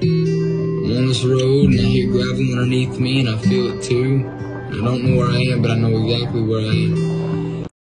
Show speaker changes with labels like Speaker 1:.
Speaker 1: I'm on this road and I hear gravel underneath me and I feel it too. I don't know where I am, but I know exactly where I am.